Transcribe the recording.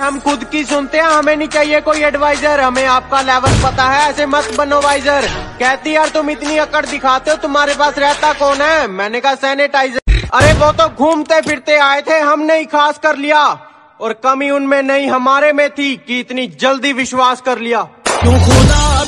हम खुद की सुनते हैं, हमें नहीं चाहिए कोई एडवाइजर हमें आपका लेवल पता है, ऐसे मत बनो वाइजर कहती यार, तुम इतनी अकड़ दिखाते हो, तुम्हारे पास रहता कौन है? मैंने कहा सैनिटाइजर अरे, वो तो घूमते फिरते आए थे, हमने ही खास कर लिया। और कमी उनमें नहीं, हमारे में थी कि इतनी जल्दी विश्वास कर लिया। क्यों खुदा